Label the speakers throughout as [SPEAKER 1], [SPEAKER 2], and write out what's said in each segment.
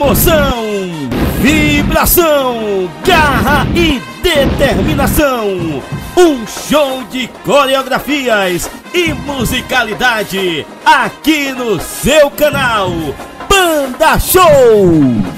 [SPEAKER 1] Emoção, vibração, garra e determinação. Um show de coreografias e musicalidade aqui no seu canal Banda Show.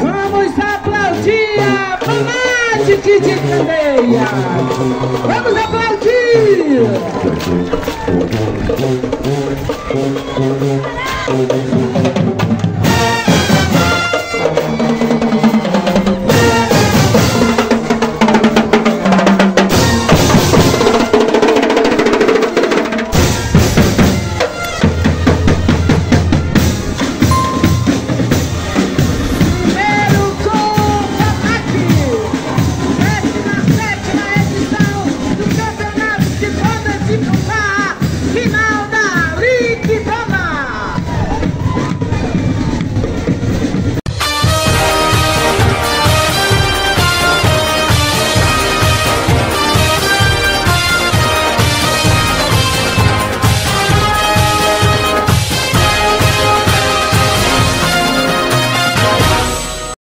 [SPEAKER 2] Vamos aplaudir a Magic de Candeia! Vamos aplaudir!